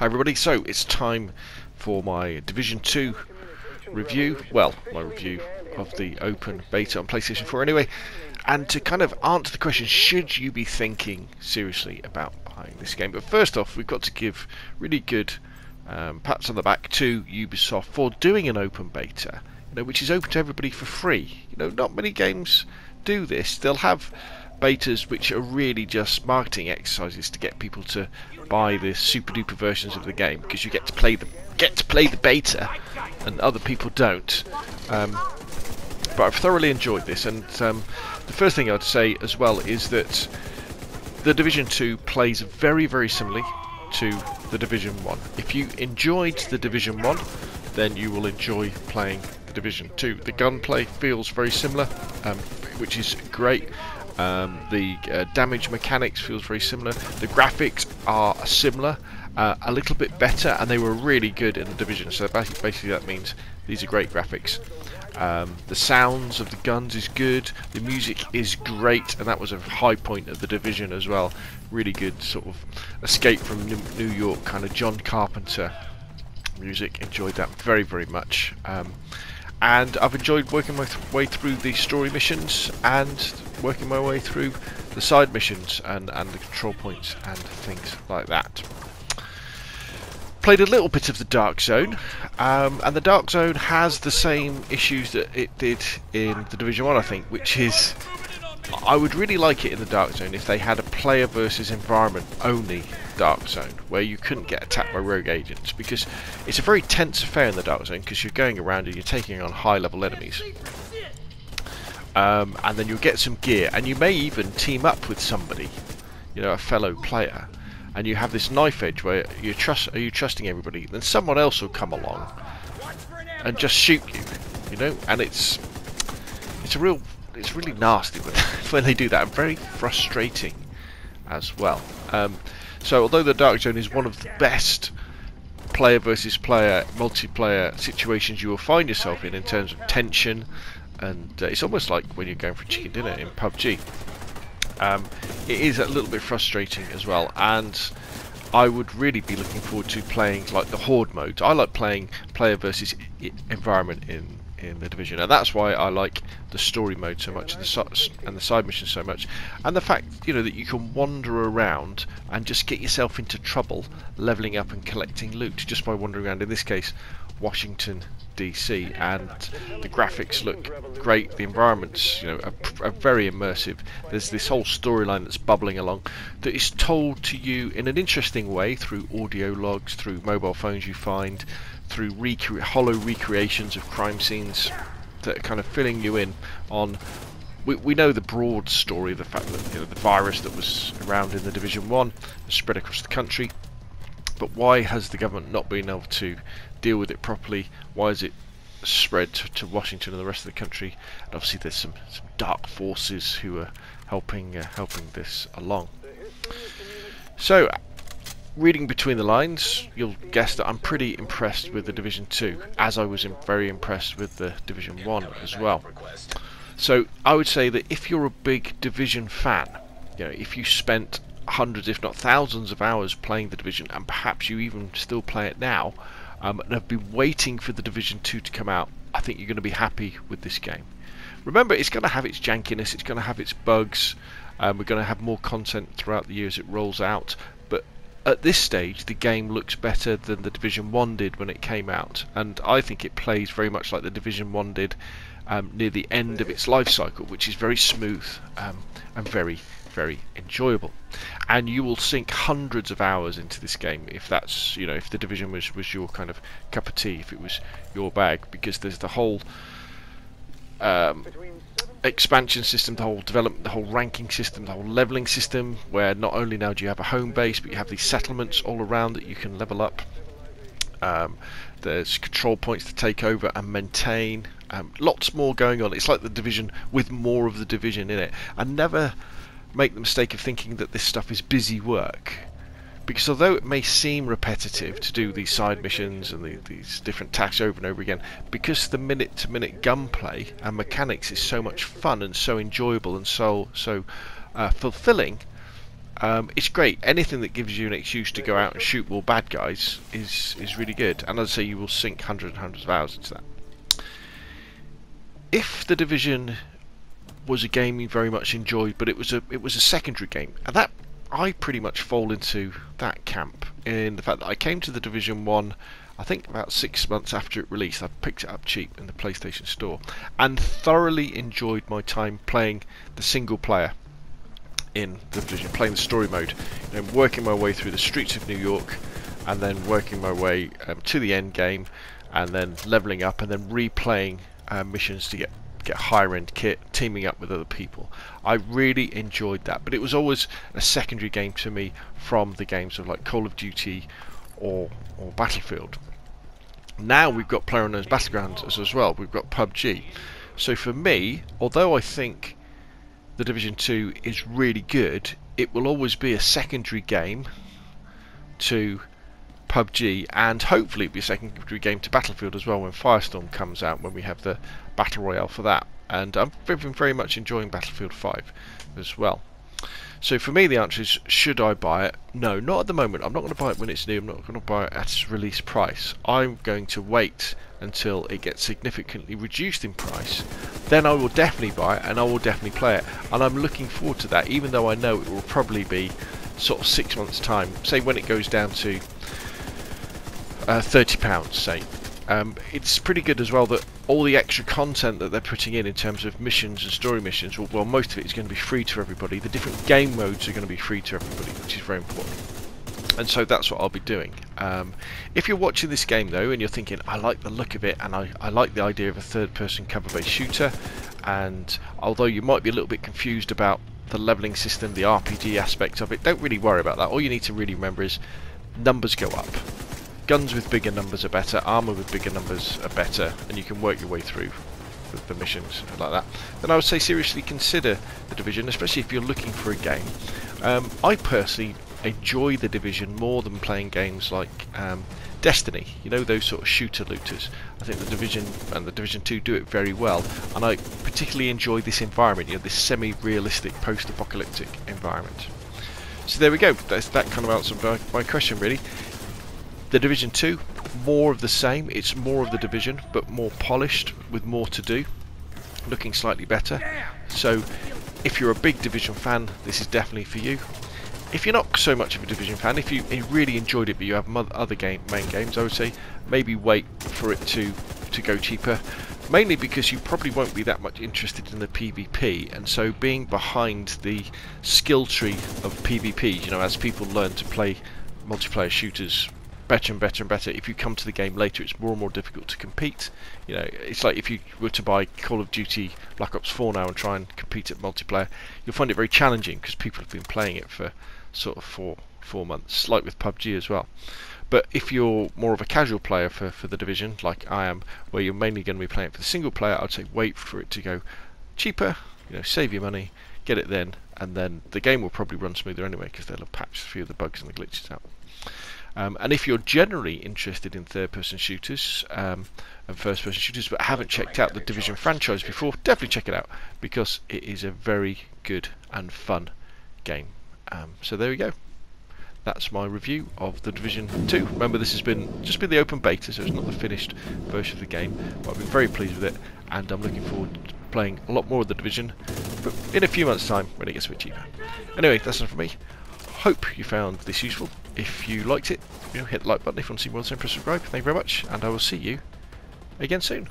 Hi everybody, so it's time for my Division 2 review, well, my review of the open beta on PlayStation 4 anyway, and to kind of answer the question, should you be thinking seriously about buying this game? But first off, we've got to give really good um, pats on the back to Ubisoft for doing an open beta, you know, which is open to everybody for free. You know, not many games do this. They'll have betas which are really just marketing exercises to get people to buy the super duper versions of the game because you get to play the get to play the beta and other people don't. Um, but I've thoroughly enjoyed this, and um, the first thing I'd say as well is that the Division 2 plays very, very similarly to the Division 1. If you enjoyed the Division 1, then you will enjoy playing the Division 2. The gunplay feels very similar, um, which is great. Um, the uh, damage mechanics feels very similar. The graphics are similar, uh, a little bit better, and they were really good in the Division. So basically, that means these are great graphics. Um, the sounds of the guns is good. The music is great, and that was a high point of the Division as well. Really good sort of escape from New York kind of John Carpenter music. Enjoyed that very very much. Um, and I've enjoyed working my th way through the story missions and working my way through the side missions and, and the control points and things like that. Played a little bit of the Dark Zone, um, and the Dark Zone has the same issues that it did in the Division 1 I think, which is I would really like it in the Dark Zone if they had a player versus environment only Dark Zone, where you couldn't get attacked by rogue agents, because it's a very tense affair in the Dark Zone, because you're going around and you're taking on high level enemies. Um, and then you'll get some gear, and you may even team up with somebody, you know, a fellow player, and you have this knife edge where you trust, are you trusting everybody? Then someone else will come along and just shoot you, you know, and it's it's a real it's really nasty when, when they do that and very frustrating as well. Um, so although the Dark Zone is one of the best player versus player multiplayer situations you will find yourself in in terms of tension and uh, it's almost like when you're going for chicken dinner in PUBG. Um, it is a little bit frustrating as well and I would really be looking forward to playing like the horde mode. I like playing player versus environment in in the division, and that's why I like the story mode so much and the and the side missions so much, and the fact you know that you can wander around and just get yourself into trouble, leveling up and collecting loot just by wandering around. In this case, Washington DC, and the graphics look great. The environments, you know, are, are very immersive. There's this whole storyline that's bubbling along that is told to you in an interesting way through audio logs, through mobile phones you find, through recre hollow recreations of crime scenes that are kind of filling you in on we, we know the broad story, of the fact that you know, the virus that was around in the Division 1 has spread across the country, but why has the government not been able to deal with it properly? Why is it spread to, to Washington and the rest of the country? And obviously there's some, some dark forces who are helping uh, helping this along. So reading between the lines, you'll guess that I'm pretty impressed with the Division 2, as I was very impressed with the Division 1 as well. So I would say that if you're a big Division fan, you know, if you spent hundreds, if not thousands of hours playing the Division, and perhaps you even still play it now, um, and have been waiting for the Division 2 to come out, I think you're going to be happy with this game. Remember, it's going to have its jankiness, it's going to have its bugs, um, we're going to have more content throughout the year as it rolls out, at this stage the game looks better than the Division 1 did when it came out and I think it plays very much like the Division 1 did um, near the end of its life cycle which is very smooth um, and very very enjoyable. And you will sink hundreds of hours into this game if that's you know if the division was, was your kind of cup of tea if it was your bag because there's the whole um, expansion system, the whole development, the whole ranking system, the whole leveling system, where not only now do you have a home base, but you have these settlements all around that you can level up. Um, there's control points to take over and maintain. Um, lots more going on. It's like the division with more of the division in it. And never make the mistake of thinking that this stuff is busy work because although it may seem repetitive to do these side missions and the, these different tasks over and over again, because the minute-to-minute gunplay and mechanics is so much fun and so enjoyable and so so uh, fulfilling, Um, it's great. Anything that gives you an excuse to go out and shoot more bad guys is is really good. And as I say, you will sink hundreds and hundreds of hours into that. If the division was a game you very much enjoyed, but it was a it was a secondary game, and that I pretty much fall into that camp in the fact that I came to the Division One I think about six months after it released, I picked it up cheap in the PlayStation Store and thoroughly enjoyed my time playing the single player in the Division, playing the story mode, you know, working my way through the streets of New York and then working my way um, to the end game and then leveling up and then replaying uh, missions to get get higher end kit, teaming up with other people. I really enjoyed that, but it was always a secondary game to me from the games of like Call of Duty or or Battlefield. Now we've got PlayerUnknown's Battlegrounds as well. We've got PUBG. So for me, although I think the Division 2 is really good, it will always be a secondary game to PUBG and hopefully it'll be a secondary game to Battlefield as well when Firestorm comes out when we have the Battle Royale for that. And I'm very, very much enjoying Battlefield 5 as well. So for me, the answer is should I buy it? No, not at the moment. I'm not going to buy it when it's new. I'm not going to buy it at its release price. I'm going to wait until it gets significantly reduced in price. Then I will definitely buy it and I will definitely play it. And I'm looking forward to that, even though I know it will probably be sort of six months' time. Say when it goes down to uh, £30, say. Um, it's pretty good as well that all the extra content that they're putting in in terms of missions and story missions, well, well, most of it is going to be free to everybody. The different game modes are going to be free to everybody, which is very important. And so that's what I'll be doing. Um, if you're watching this game though and you're thinking, I like the look of it and I, I like the idea of a third person cover based shooter, and although you might be a little bit confused about the leveling system, the RPG aspect of it, don't really worry about that. All you need to really remember is numbers go up guns with bigger numbers are better, armour with bigger numbers are better, and you can work your way through the, the missions like that, then I would say seriously consider the Division, especially if you're looking for a game. Um, I personally enjoy the Division more than playing games like um, Destiny, you know, those sort of shooter looters. I think the Division and the Division 2 do it very well, and I particularly enjoy this environment, you know, this semi-realistic post-apocalyptic environment. So there we go, That's, that kind of answered my, my question really. The Division 2, more of the same. It's more of the Division, but more polished, with more to do. Looking slightly better. So, if you're a big Division fan, this is definitely for you. If you're not so much of a Division fan, if you really enjoyed it but you have other game, main games, I would say maybe wait for it to, to go cheaper. Mainly because you probably won't be that much interested in the PvP, and so being behind the skill tree of PvP, you know, as people learn to play multiplayer shooters better and better and better. If you come to the game later, it's more and more difficult to compete. You know, it's like if you were to buy Call of Duty Black Ops 4 now and try and compete at multiplayer, you'll find it very challenging because people have been playing it for sort of four four months, like with PUBG as well. But if you're more of a casual player for, for the division, like I am, where you're mainly going to be playing for the single player, I'd say wait for it to go cheaper, you know, save your money, get it then, and then the game will probably run smoother anyway because they'll have patched a few of the bugs and the glitches out. Um, and if you're generally interested in third-person shooters um, and first-person shooters, but haven't checked out the Division franchise before, definitely check it out because it is a very good and fun game. Um, so there we go. That's my review of the Division 2. Remember, this has been just been the open beta, so it's not the finished version of the game. But I've been very pleased with it, and I'm looking forward to playing a lot more of the Division, but in a few months' time when it gets a bit cheaper. Anyway, that's enough for me. Hope you found this useful. If you liked it, you know, hit the like button if you want to see more, then press subscribe. Thank you very much, and I will see you again soon.